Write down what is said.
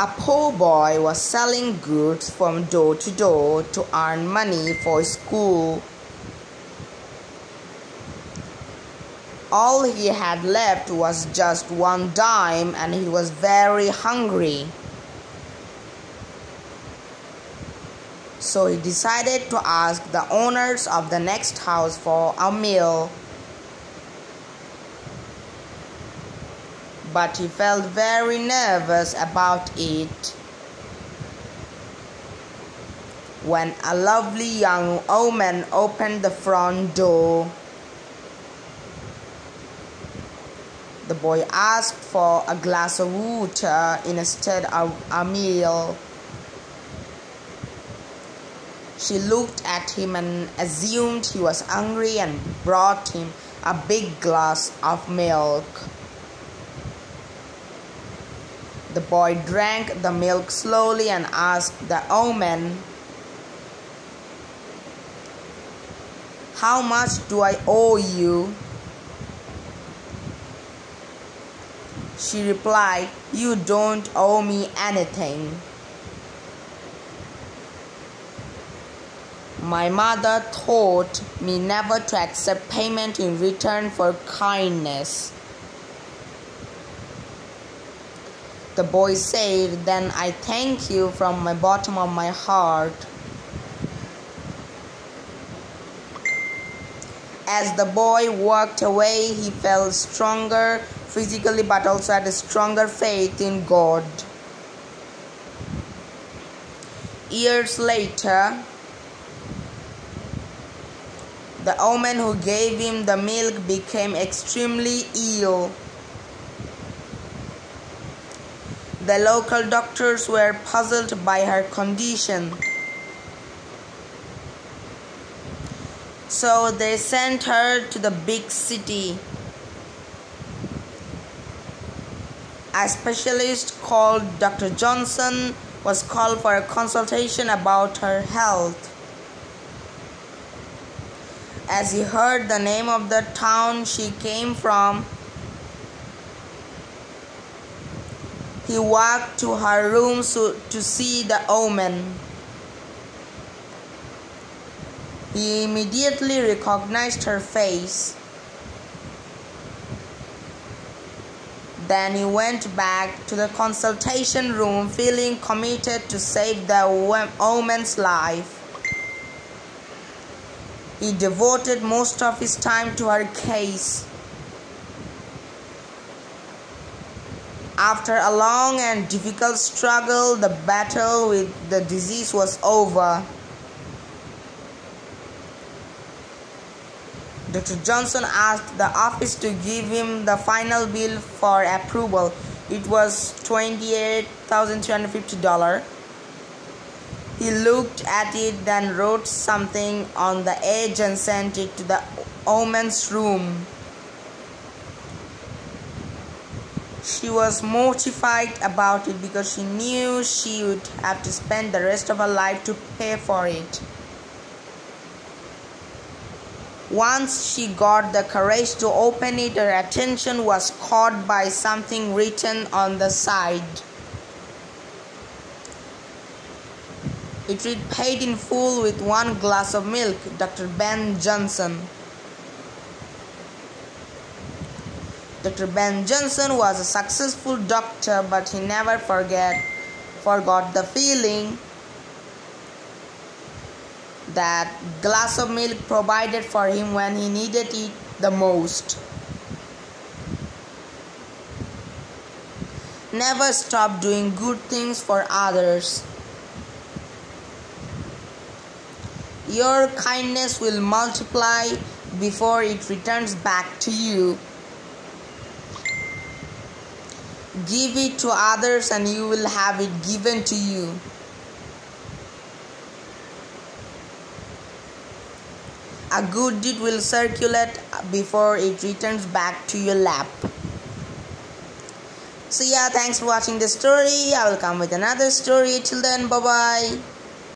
A poor boy was selling goods from door to door to earn money for school. All he had left was just one dime and he was very hungry. So he decided to ask the owners of the next house for a meal. But he felt very nervous about it. When a lovely young woman opened the front door, the boy asked for a glass of water instead of a meal. She looked at him and assumed he was hungry and brought him a big glass of milk. The boy drank the milk slowly and asked the woman, How much do I owe you? She replied, You don't owe me anything. My mother taught me never to accept payment in return for kindness. The boy said, Then I thank you from my bottom of my heart. As the boy walked away, he felt stronger physically but also had a stronger faith in God. Years later, the woman who gave him the milk became extremely ill. The local doctors were puzzled by her condition. So they sent her to the big city. A specialist called Dr. Johnson was called for a consultation about her health. As he heard the name of the town she came from, he walked to her room to see the omen. He immediately recognized her face. Then he went back to the consultation room feeling committed to save the woman's life. He devoted most of his time to her case. After a long and difficult struggle, the battle with the disease was over. Dr. Johnson asked the office to give him the final bill for approval. It was $28,350. He looked at it, then wrote something on the edge and sent it to the woman's room. She was mortified about it because she knew she would have to spend the rest of her life to pay for it. Once she got the courage to open it, her attention was caught by something written on the side. It read paid in full with one glass of milk, Dr. Ben Johnson. Dr. Ben Johnson was a successful doctor, but he never forget, forgot the feeling that glass of milk provided for him when he needed it the most. Never stop doing good things for others. Your kindness will multiply before it returns back to you. Give it to others and you will have it given to you. A good deed will circulate before it returns back to your lap. So, yeah, thanks for watching the story. I will come with another story. Till then, bye bye.